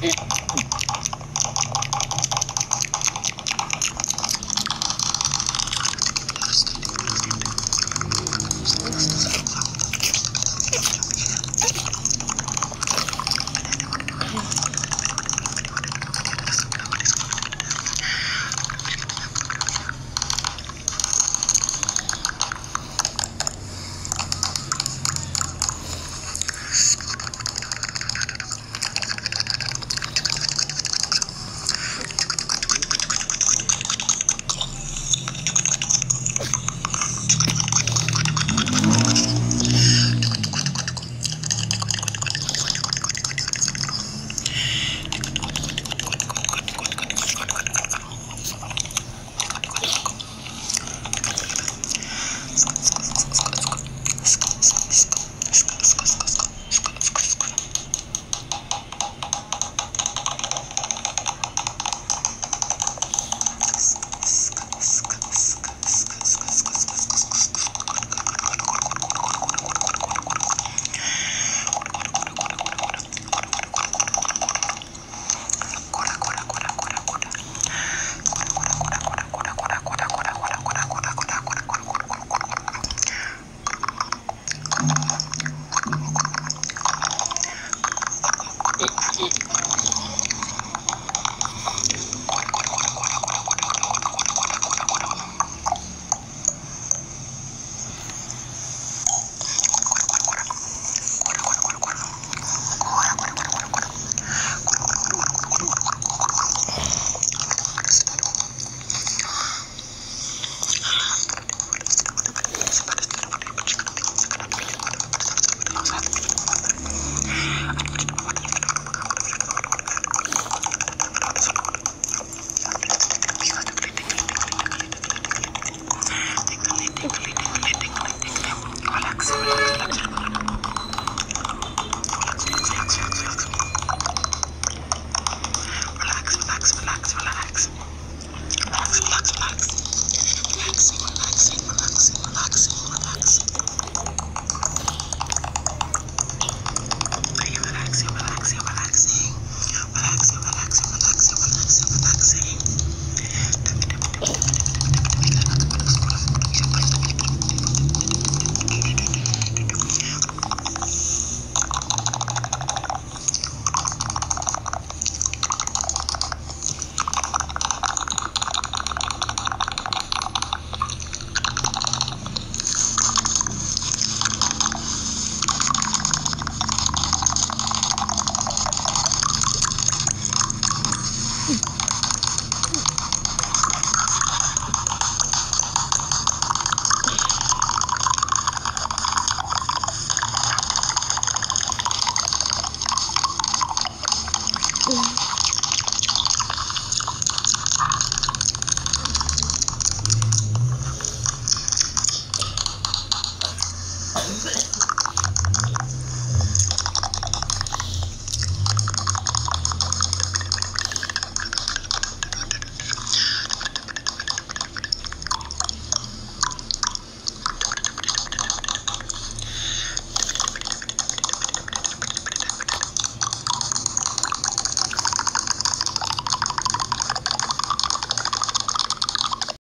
嗯